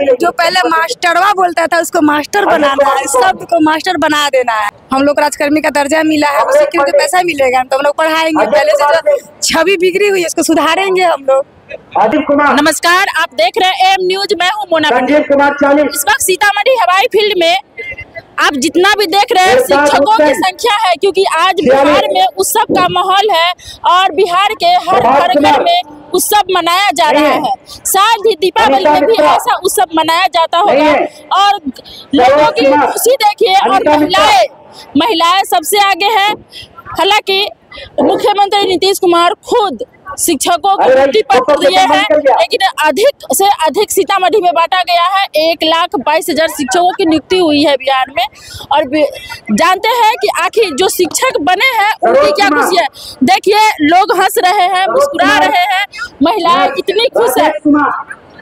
जो पहले मास्टरवा बोलता था उसको मास्टर बनाना है शब्द को मास्टर बना देना है। हम लोग राजकर्मी का दर्जा मिला है उसी के पैसा मिलेगा तो हम लोग पढ़ाएँगे पहले से जो छवि बिगड़ी हुई है उसको सुधारेंगे हम लोग। कुमार। नमस्कार आप देख रहे हैं एम न्यूज़ मैं हूँ मोना संजीव कुमार इस वक्त सीतामढ़ी हवाई फ़ील्ड में आप जितना भी देख रहे हैं शिक्षकों की संख्या है क्योंकि आज बिहार में उत्सव का माहौल है और बिहार के हर हर घर में उत्सव मनाया जा रहा है। शायद ही। दीपावली में भी ऐसा उत्सव मनाया जाता होगा। और लोगों की खुशी देखिए और महिलाएँ महिलाएँ सबसे आगे है। हालाँकि मुख्यमंत्री नीतीश कुमार खुद शिक्षकों को नियुक्ति पत्र दिए हैं लेकिन अधिक से अधिक सीतामढ़ी में बांटा गया है। एक लाख बाईस हज़ार शिक्षकों की नियुक्ति हुई है बिहार में। और जानते हैं कि आखिर जो शिक्षक बने हैं उनकी क्या खुशी है? देखिए लोग हंस रहे हैं मुस्कुरा रहे हैं महिलाएँ इतनी खुश है।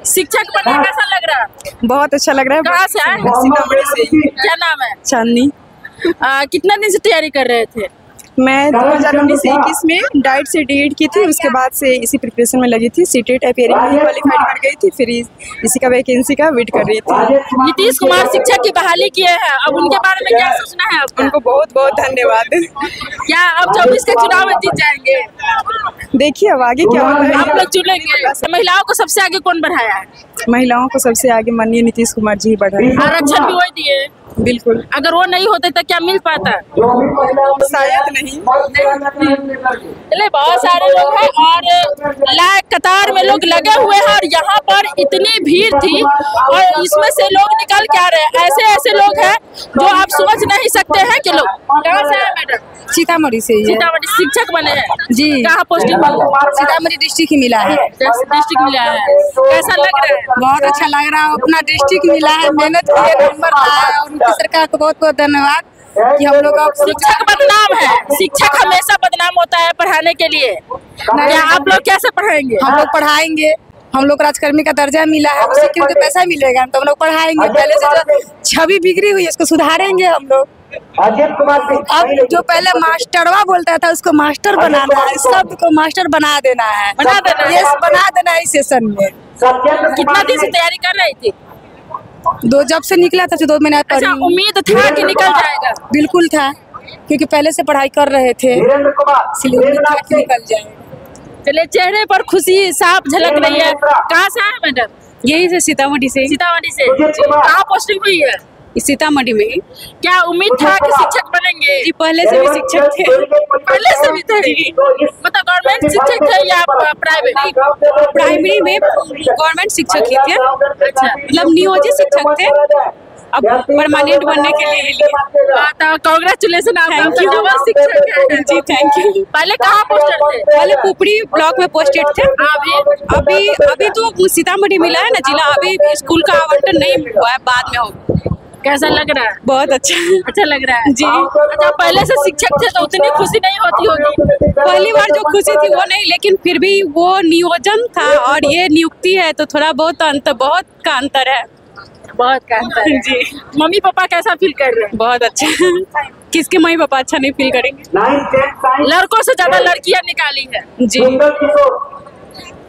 शिक्षक बने कैसा लग रहा? है बहुत अच्छा लग रहा है। कहाँ से आए? सीतामढ़ी से क्या नाम है? चांदनी। कितना दिन से तैयारी कर रहे थे? मैं दो हज़ार उन्नीस इक्कीस में डाइट से डी की थी उसके बाद से इसी प्रिपरेशन में लगी थी। सी टेट अपेयरिंग में क्वालिफाइड कर गई थी फिर इसी का वैकेंसी का वेट कर रही थी। नीतीश कुमार शिक्षक की बहाली किए हैं। अब उनके बारे में क्या सोचना है? उनको बहुत बहुत धन्यवाद। क्या अब चौबीस के चुनाव जीत जाएँगे? देखिए अब आगे क्या होता आप लोग चुनेंगे। महिलाओं को सबसे आगे कौन बढ़ाया है? महिलाओं को सबसे आगे माननीय नीतीश कुमार जी बढ़ाए आरक्षण भी वही दिए। बिल्कुल। अगर वो नहीं होते तो क्या मिल पाता? शायद नहीं। चले बहुत सारे लोग हैं और कतार में लोग लगे हुए हैं और यहाँ पर इतनी भीड़ थी और इसमें से लोग निकल के आ रहे हैं। ऐसे ऐसे लोग हैं जो आप सोच नहीं सकते हैं कि लोग कहाँ से है मैडम? सीतामढ़ी से ही सीतामढ़ी शिक्षक बने हैं? जी। कहाँ पोस्टिंग मिली सीतामढ़ी डिस्ट्रिक्ट ही मिला है। डिस्ट्रिक्ट मिला है। कैसा लग रहा है? बहुत अच्छा लग रहा है। अपना डिस्ट्रिक्ट मिला है। मेहनत किए नंबर लाया है और उनकी सरकार को बहुत बहुत धन्यवाद कि हम लोग शिक्षक बदनाम है। शिक्षक हमेशा बदनाम होता है पढ़ाने के लिए। क्या आप लोग कैसे पढ़ाएँगे? हम लोग पढ़ाएँगे। हम लोग राजकर्मी का दर्जा मिला है। उसी के लिए तो पैसा मिलेगा। तो हम लोग पढ़ाएँगे। पहले से जो छवि बिगड़ी हुई है उसको सुधारेंगे हम लोग। अजीत कुमार अब जो पहले मास्टरवा बोलता था उसको मास्टर बनाना है शब्द को मास्टर बना देना है। बना देना है। यस बना देना है इस सेशन में। कितना दिन से तैयारी कर रही थी? दो जब से निकला था दो महीना अच्छा उम्मीद था कि निकल जाएगा। बिल्कुल था क्योंकि पहले से पढ़ाई कर रहे थे। इसलिए उम्मीद था कि निकल जाएगा चलिए चेहरे पर खुशी साफ़ झलक रही है। कहाँ से आए मैडम? यही से सीतामढ़ी से। सीतामढ़ी से। कहाँ पोस्टिंग हुई है? सीतामढ़ी में क्या उम्मीद था कि शिक्षक बनेंगे? जी पहले से भी शिक्षक थे। पहले से भी थे। मतलब गवर्नमेंट शिक्षक थे या प्राइवेट प्राइमरी में गवर्नमेंट शिक्षक ही थे। अच्छा। मतलब नियोजित शिक्षक थे। अब परमानेंट बनने के लिए लिए। हाँ, तो you. जवान शिक्षक जी थैंक यू पहले कहाँ पोस्टेड थे? पहले पुपड़ी ब्लॉक में पोस्टेड थे। अभी अभी अभी तो सीतामढ़ी मिला है ना जिला। अभी स्कूल का आवंटन नहीं हुआ है बाद में हो। कैसा लग रहा है? बहुत अच्छा। अच्छा लग रहा है? जी। अच्छा पहले से शिक्षक थे तो उतनी खुशी नहीं होती होगी। पहली बार जो खुशी थी वो नहीं लेकिन फिर भी वो नियोजन था और ये नियुक्ति है तो थोड़ा बहुत अंतर बहुत का अंतर है। बहुत का अंतर है। जी। मम्मी पापा कैसा फील कर रहे हैं? बहुत अच्छा। किसके मम्मी पापा अच्छा नहीं फील करेंगे? लड़कों से ज़्यादा लड़कियाँ निकाली है। जी।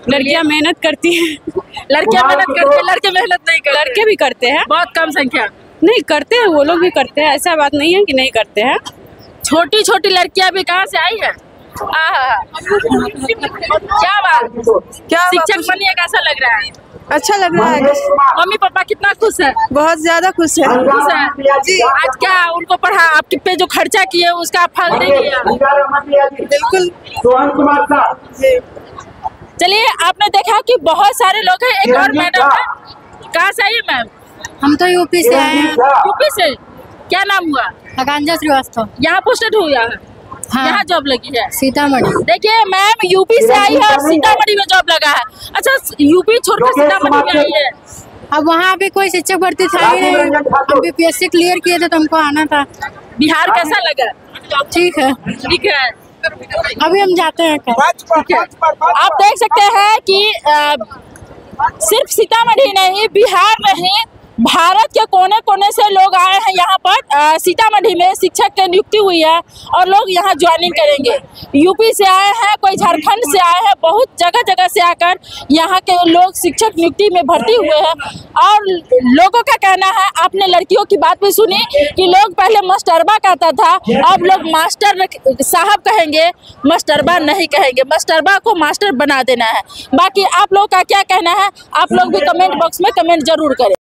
लड़कियाँ मेहनत करती हैं। लड़कियाँ मेहनत करती हैं लड़के मेहनत नहीं करते। लड़के भी करते हैं। बहुत कम संख्या। नहीं करते हैं वो लोग भी करते हैं ऐसा बात नहीं है कि नहीं करते हैं। छोटी छोटी लड़कियाँ भी कहाँ से आई है? क्या बात? क्या शिक्षक बनिए कैसा लग रहा है। अच्छा लग रहा है। मम्मी पापा कितना खुश है? बहुत ज़्यादा खुश है। खुश है। जी आज क्या उनको पढ़ा आपके पे जो खर्चा किए उसका फल दे दिया। बिल्कुल। चलिए आपने देखा कि बहुत सारे लोग हैं एक और मैडम है। कहाँ से आई मैम? हम तो यूपी से आए हैं। यूपी से? क्या नाम हुआ? आकांक्षा श्रीवास्तव। यहाँ पोस्टेड हुआ है? हाँ। यहाँ जॉब लगी है? सीतामढ़ी। देखिए मैम यूपी से आई है और सीतामढ़ी। में जॉब लगा है। अच्छा यूपी छोड़कर सीतामढ़ी में आई है। अब वहाँ पे कोई शिक्षक भर्ती था ही नहीं। हम बीपीएससी क्लियर किए थे तो हमको आना था। बिहार कैसा लगा? ठीक है। ठीक है। अभी हम जाते हैं कल। आप देख सकते हैं कि अ, सिर्फ़ सीतामढ़ी नहीं बिहार में ही भारत के कोने कोने से लोग आए हैं यहाँ पर। सीतामढ़ी में शिक्षक की नियुक्ति हुई है और लोग यहाँ ज्वाइनिंग करेंगे। यूपी से आए हैं, कोई झारखंड से आए हैं, बहुत जगह जगह से आकर यहाँ के लोग शिक्षक नियुक्ति में भर्ती हुए हैं। और लोगों का कहना है, आपने लड़कियों की बात भी सुनी कि लोग पहले मास्टरबा कहता था, अब लोग मास्टर साहब कहेंगे मास्टरबा नहीं कहेंगे। मास्टरबा को मास्टर बना देना है। बाकी आप लोग का क्या कहना है, आप लोग भी कमेंट बॉक्स में कमेंट ज़रूर करें।